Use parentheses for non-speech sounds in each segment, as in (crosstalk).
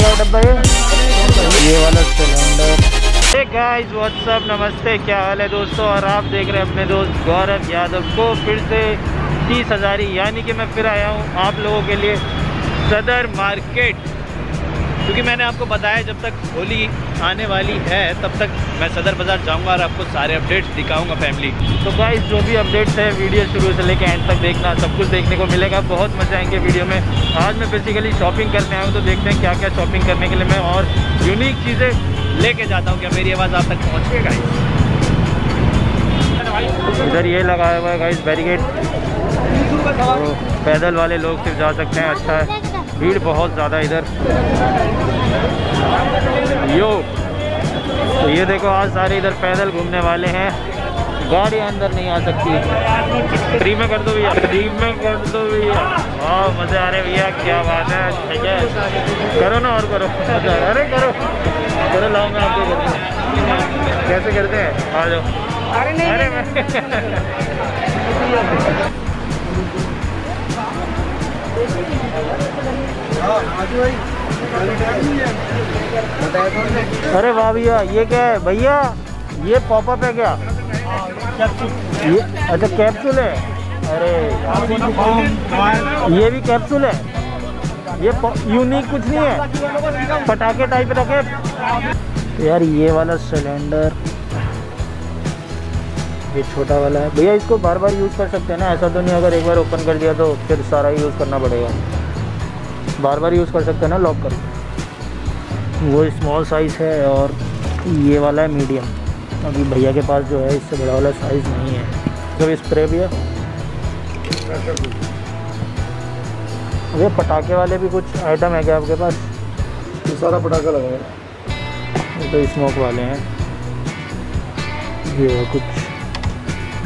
कितने डब्बा ये वाला सिलेंडर गाइस व्हाट्सअप नमस्ते, क्या हाल है दोस्तों? और आप देख रहे हैं अपने दोस्त गौरव यादव को फिर से तीस हज़ारी, यानी कि मैं फिर आया हूँ आप लोगों के लिए सदर मार्केट। क्योंकि मैंने आपको बताया, जब तक होली आने वाली है, तब तक मैं सदर बाज़ार जाऊँगा और आपको सारे अपडेट्स दिखाऊँगा फैमिली तो गाइस जो भी अपडेट्स है वीडियो शुरू से लेकर एंड तक देखना, सब कुछ देखने को मिलेगा। बहुत मज़ा आएँगे वीडियो में। आज मैं बेसिकली शॉपिंग करने आया हूँ तो देखते हैं क्या क्या शॉपिंग करने के लिए मैं और यूनिक चीज़ें लेके जाता हूँ क्या? मेरी आवाज़ आप तक पहुँच गाइस इधर ये लगाया हुआ है गाइस बैरिकेड तो पैदल वाले लोग सिर्फ़ जा सकते हैं अच्छा है। भीड़ बहुत ज़्यादा इधर। यो तो ये देखो आज सारे इधर पैदल घूमने वाले हैं। गाड़ी अंदर नहीं आ सकती। फ्री में कर दो भैया फ्री में कर दो भैया। वाह मज़े आ रहे भैया क्या बात है ठीक है। करो ना और करो अरे करो। करो मैं आपको करता हूँ कैसे करते हैं? आ जाओ। अरे नहीं अरे मैं (laughs) अरे वाह भैया, ये क्या है? भैया, ये पॉपअप है क्या? ये अच्छा कैप्सूल है? अरे ये भी कैप्सूल है? ये यूनिक कुछ नहीं है? पटाखे टाइप रखे? यार, ये वाला सिलेंडर ये छोटा वाला है। भैया, इसको बार बार यूज़ कर सकते हैं ना? ऐसा तो नहीं, अगर एक बार ओपन कर दिया तो फिर सारा यूज़ करना पड़ेगा। बार बार यूज़ कर सकते हैं ना लॉक कर। वो स्मॉल साइज़ है और ये वाला है मीडियम अभी भैया के पास जो है इससे बड़ा वाला साइज़ नहीं है। तो स्प्रे भी है। अरे पटाखे वाले भी कुछ आइटम है क्या आपके पास? ये सारा पटाखा लगा है। ये तो स्मोक वाले हैं। ये है कुछ।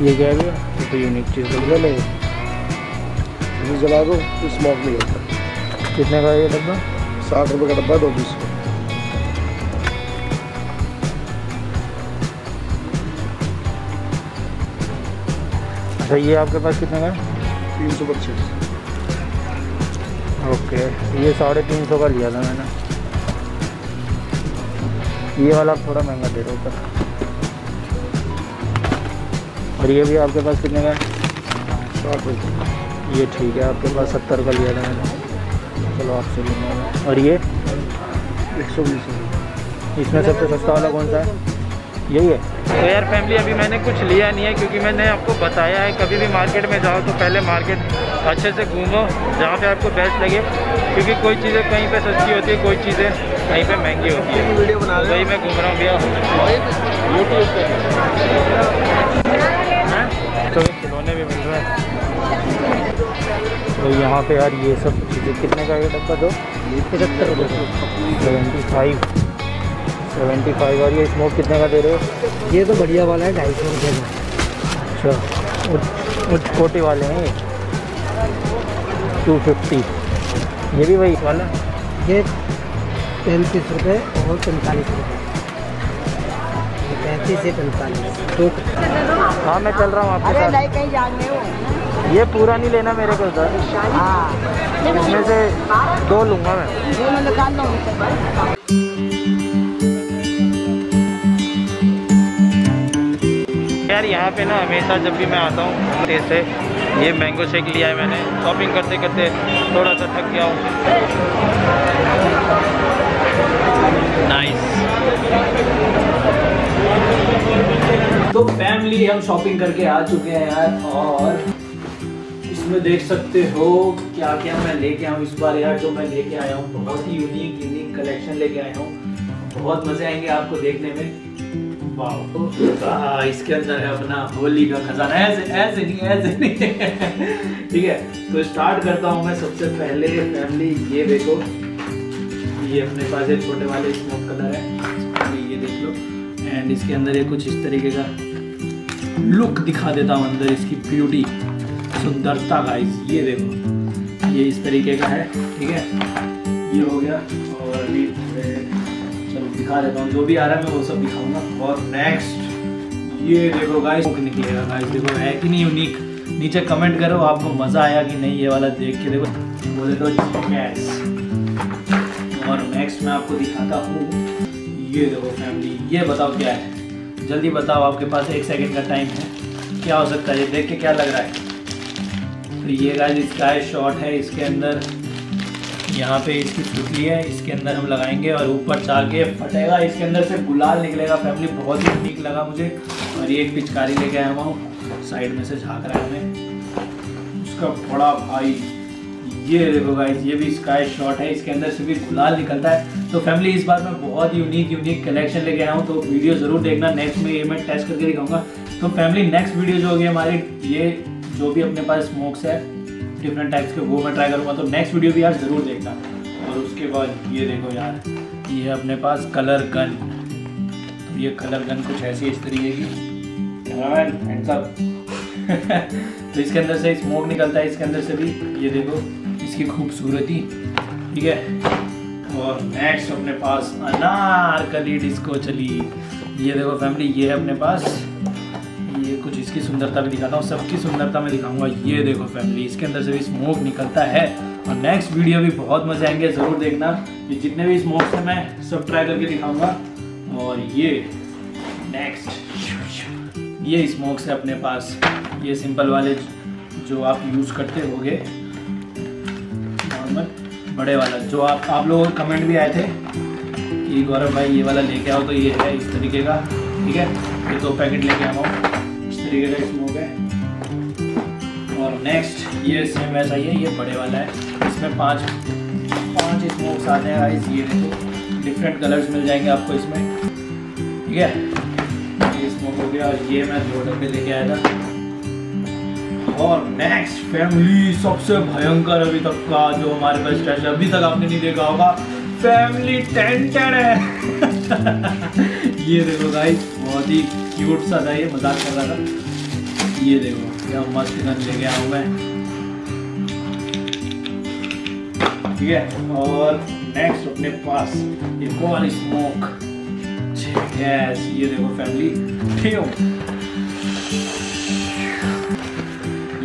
ये क्या है भैया? तो यूनिक चीज़ लग जला दो स्मोक नहीं होता। कितने का ये डब्बा? साठ रुपये का डब्बा दो पीस। अच्छा ये आपके पास कितने का तीन सौ पच्चीस। ओके ये साढ़े तीन सौ का लिया था मैंने। ये वाला थोड़ा महँगा दे रहे हो ऊपर और ये भी आपके पास कितने का है? ये ठीक है आपके पास सत्तर का लिया था मैंने। चलो आपसे और ये? एक सौ बीस रुपये इसमें सबसे सस्ता वाला कौन सा है? यही है? तो यार फैमिली अभी मैंने कुछ लिया नहीं है क्योंकि मैंने आपको बताया है कभी भी मार्केट में जाओ तो पहले मार्केट अच्छे से घूमो जहाँ पे आपको बेस्ट लगे। क्योंकि कोई चीज़ें कहीं पे सस्ती होती है कोई चीज़ें कहीं पे महँगी होती है। वीडियो बना तो वही मैं घूम रहा हूँ भैया। यूट्यूब पे हैं? तो खिलौने भी मिल रहे हैं। तो यहाँ पे यार ये सब चीज़ें कितने का ये डब्बा दो? पचहत्तर रुपये सेवेंटी फाइव। सेवेंटी फाइव और ये स्मोक कितने का दे रहे हो? ये तो बढ़िया वाला है ढाई सौ रुपये का। अच्छा उच्च उच्च कोटि वाले हैं ये। टू फिफ्टी ये भी वही वाला? ये पैंतीस रुपये और पैंतालीस रुपये पैंतीस से पैंतालीस। तो हाँ मैं चल रहा हूँ आपके अरे साथ। कहीं जाने हो। ये पूरा नहीं लेना मेरे को सर। हाँ इसमें से दो लूँगा मैं। दोनों निकाल दो यार यहाँ पे ना हमेशा जब भी मैं आता हूँ ऐसे ये मैंगो शेक लिया है मैंने। शॉपिंग करते करते थोड़ा सा थक गया हूँ। नाइस तो फैमिली हम शॉपिंग करके आ चुके हैं यार और इसमें देख सकते हो क्या क्या मैं लेके आया हूँ इस बार यार, जो मैं लेके आया हूँ। बहुत ही यूनिक यूनिक कलेक्शन लेके आया हूँ। बहुत मज़े आएँगे आपको देखने में। इसके अंदर है अपना होली का खजाना। ऐसे ऐसे नहीं ऐसे नहीं ठीक है तो स्टार्ट करता हूँ मैं सबसे पहले फैमिली ये देखो। ये अपने पास एक छोटे वाले स्मोक कलर है। ये देख लो। एंड इसके अंदर ये कुछ इस तरीके का लुक दिखा देता हूँ अंदर इसकी ब्यूटी सुंदरता गाइस ये देखो। ये इस तरीके का है, ठीक है? ये हो गया, और अभी चलो दिखा देता हूँ। जो भी आ रहा है मैं वो सब दिखाऊँगा। और नेक्स्ट ये देखो गाइस निकलेगा गाइस देखो, है कि नहीं यूनिक नीचे कमेंट करो, आपको मज़ा आया कि नहीं ये वाला देख के देखो। बोले तो यस और नेक्स्ट मैं आपको दिखाता हूँ। ये देखो फैमिली ये बताओ क्या है? जल्दी बताओ, आपके पास एक सेकंड का टाइम है। क्या हो सकता है? ये देख के क्या लग रहा है? ये गाइस इसका शॉट है, इसके अंदर यहाँ पे इसकी फुटली है, इसके अंदर हम लगाएँगे और ऊपर जाके फटेगा, इसके अंदर से गुलाल निकलेगा। फैमिली बहुत ही यूनिक लगा मुझे। और ये एक पिचकारी लेके आया हूँ साइड में से झाँक रहा है हमें। उसका बड़ा भाई, ये देखो गाइस ये भी स्काई शॉट है, इसके अंदर से भी गुलाल निकलता है। तो फैमिली इस बार मैं बहुत यूनिक यूनिक कलेक्शन लेके आया हूँ तो वीडियो ज़रूर देखना। नेक्स्ट में ये मैं टेस्ट करके दिखाऊँगा। तो फैमिली नेक्स्ट वीडियो जो होगी हमारी, ये जो भी अपने पास स्मोक्स है डिफरेंट टाइप्स के, वो मैं ट्राई करूँगा। तो नेक्स्ट वीडियो भी यार ज़रूर देखना। और उसके बाद ये देखो यार, ये अपने पास कलर गन तो ये कलर गन कुछ ऐसी इस तरीके की। (laughs) तो इसके अंदर से स्मोक निकलता है, इसके अंदर से भी ये देखो, इसकी खूबसूरती। ठीक है? और नेक्स्ट अपने पास अनारकली डिस्को चली। ये देखो फैमिली ये है अपने पास कुछ इसकी सुंदरता भी दिखाता हूँ, सबकी सुंदरता मैं दिखाऊँगा। ये देखो फैमिली इसके अंदर से भी स्मोक निकलता है। और नेक्स्ट वीडियो भी बहुत मज़े आएँगे, ज़रूर देखना। ये जितने भी स्मोक्स हैं, मैं सब ट्राई करके दिखाऊँगा। और ये नेक्स्ट ये स्मोक्स है अपने पास। ये सिंपल वाले जो आप यूज़ करते होगे। नॉर्मल बड़े वाला। जो आप आप लोगों के कमेंट भी आए थे कि गौरव भाई ये वाला लेके आओ तो ये है इस तरीके का। ठीक है? ये दो पैकेट लेके हूँ इस तरीके का स्मोक है। और नेक्स्ट ये सेम वैसा ही है, ये बड़े वाला है। इसमें पाँच पाँच स्मोक्स आते हैं गाइस ये देखो डिफरेंट कलर्स मिल जाएँगे आपको इसमें। ठीक है? ये स्मोक हो गया और ये मैं दो डब्बे लेके आया था। और नेक्स्ट फैमिली सबसे भयंकर अभी तक का जो हमारे पास स्टैच अभी तक आपने नहीं देखा होगा फैमिली टेंशन है। (laughs) ये देखो गाइस बहुत ही क्यूट सा था ये, मज़ाक कर रहा था। ये देखो, क्या मस्त गन आया हूँ मैं। ठीक है, और नेक्स्ट अपने पास एक और स्मोक गैस ये देखो फैमिली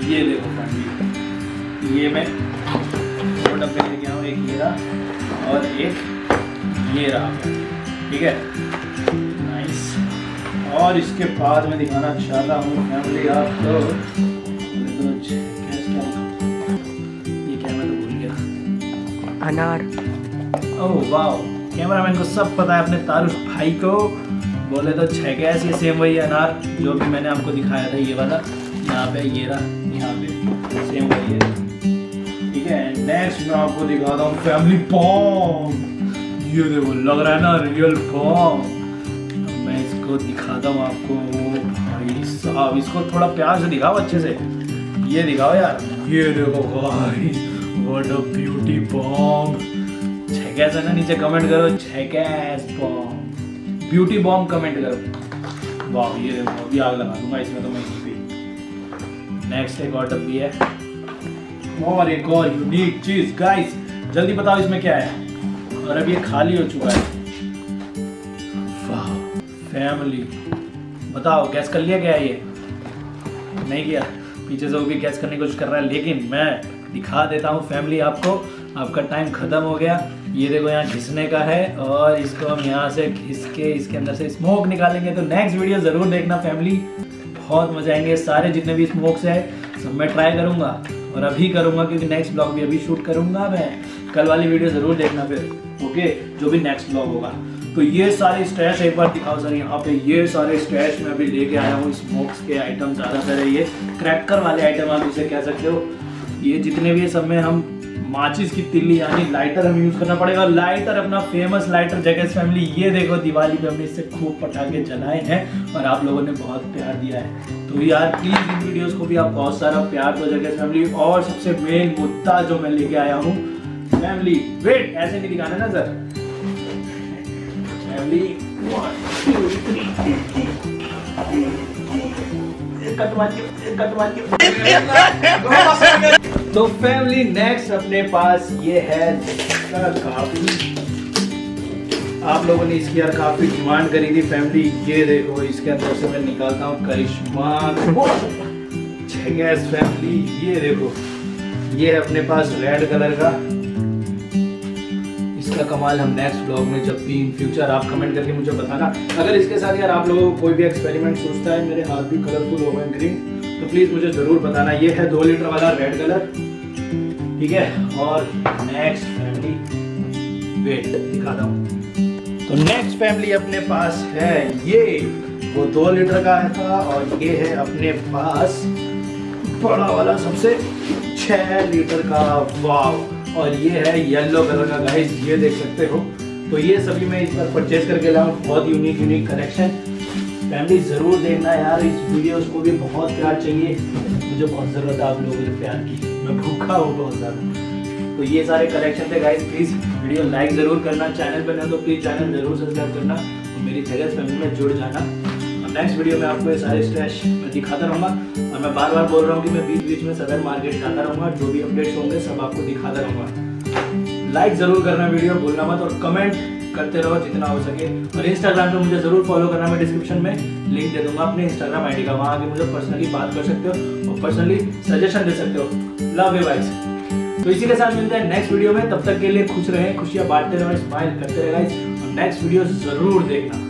ये देखो फैमिली ये मैं दो डब्बे लेके आऊँ, एक ये रहा, और एक ये रहा। ठीक है? और इसके बाद मैं दिखाना चाहता हूँ फैमिली आपको ये क्या मैं तो भूल गया। अनार। ओह वाओ कैमरामैन को सब पता है अपने तारुष भाई को। बोले तो छह गैस ये सेम वही अनार जो भी मैंने आपको दिखाया था ये वाला। यहाँ पे ये रहा यहाँ पे। सेम वही है। ठीक है नेक्स्ट मैं आपको दिखाता हूँ फैमिली बॉम्ब ये देखो लग रहा है ना रियल बॉम्ब मैं दिखाता हूँ आपको भाई साहब इसको थोड़ा प्यार से दिखाओ अच्छे से। ये दिखाओ यार। ये देखो भाई व्हाट अ ब्यूटी बॉम्ब छेकैस है ना नीचे कमेंट करो छेकैस बॉम्ब ब्यूटी बॉम्ब कमेंट करो। वाह ये देखो अभी आग लगा दूँगा इसमें तो मैं पे। नेक्स्ट एक और डब्बी है। और एक और यूनिक चीज़। गाइस जल्दी बताओ इसमें क्या है। और अब ये खाली हो चुका है। फैमिली बताओ गैस कर लिया है ये? नहीं किया पीछे से वो भी गैस करने की कोशिश कर रहा है, लेकिन मैं दिखा देता हूँ फैमिली आपको। आपका टाइम ख़त्म हो गया। ये देखो यहाँ घिसने का है और इसको हम यहाँ से घिस के इसके अंदर से स्मोक निकालेंगे। तो नेक्स्ट वीडियो ज़रूर देखना फैमिली बहुत मज़ा आएँगे। सारे जितने भी स्मोक्स है, सब मैं ट्राई करूँगा और अभी करूँगा क्योंकि नेक्स्ट ब्लॉग भी अभी शूट करूँगा मैं। कल वाली वीडियो ज़रूर देखना फिर। ओके जो भी नेक्स्ट ब्लॉग होगा। तो ये सारे स्टैश एक बार दिखाओ सर, यहाँ पे ये सारे स्टैश मैं अभी लेके आया हूँ स्मोक्स के आइटम ज़्यादातर है ये। क्रैकर वाले आइटम आप इसे कह सकते हो। ये जितने भी सब में हम माचिस की तिल्ली यानी लाइटर हम यूज़ करना पड़ेगा। लाइटर अपना फ़ेमस लाइटर जगह फैमिली ये देखो दिवाली पे हमने इससे खूब पटाखे जलाए हैं और आप लोगों ने बहुत प्यार दिया है। तो यार प्लीज़ इन वीडियोस को भी आप बहुत सारा प्यार दो जगह फैमिली और सबसे मेन मुद्दा जो मैं लेके आया हूँ फैमिली वेट ऐसे नहीं दिखाना ना सर? तो फैमिली नेक्स्ट अपने पास ये है काफ़ी आप लोगों ने इसकी यार काफ़ी डिमांड करी थी फैमिली ये देखो, इसके अंदर से मैं निकालता हूँ करिश्मा. फैमिली ये देखो. ये है अपने पास रेड कलर का. इसका कमाल हम नेक्स्ट ब्लॉग में जब भी इन फ्यूचर आप कमेंट करके मुझे बताना। अगर इसके साथ यार आप लोगों को कोई भी एक्सपेरिमेंट सोचता है, मेरे हाथ भी कलरफुल हो गए ग्रीन तो प्लीज़ मुझे ज़रूर बताना। ये है दो लीटर वाला रेड कलर ठीक है? और नेक्स्ट फैमिली वेट दिखाता हूँ। तो नेक्स्ट फैमिली अपने पास है, ये, वो दो लीटर का है था, और ये है अपने पास बड़ा वाला, सबसे छः लीटर का। वाव और ये है येलो कलर का गाइस ये देख सकते हो। तो ये सभी मैं इस बार परचेज करके लाऊँ, बहुत यूनिक यूनिक कलेक्शन फैमिली ज़रूर देखना यार, इस वीडियोस को भी बहुत प्यार चाहिए। मुझे बहुत ज़रूरत है आप लोगों के प्यार की। मैं भूखा हूँ बहुत ज़्यादा। तो ये सारे कलेक्शन थे गाइस प्लीज़ वीडियो लाइक ज़रूर करना। चैनल पर ना तो प्लीज़ चैनल ज़रूर सब्सक्राइब करना। और मेरी जगह फैमिली में जुड़ जाना। नेक्स्ट वीडियो में आपको ये सारे स्ट्रेच मैं दिखाता रहूँगा और मैं बार बार बोल रहा हूँ कि मैं बीच बीच में सदर मार्केट जाता रहूँगा, जो भी अपडेट्स होंगे सब आपको दिखाता रहूँगा। लाइक ज़रूर करना वीडियो भूलना मत और कमेंट करते रहो जितना हो सके। और इंस्टाग्राम पे मुझे ज़रूर फॉलो करना, मैं डिस्क्रिप्शन में लिंक दे दूँगा अपने इंस्टाग्राम आईडी का, वहाँ आके मुझे पर्सनली बात कर सकते हो और पर्सनली सजेशन दे सकते हो। लव यू गाइस तो इसी के साथ मिलते हैं नेक्स्ट वीडियो में, तब तक के लिए खुश रहें, खुशियाँ बांटते रहो स्माइल करते रहे और नेक्स्ट वीडियो ज़रूर देखना।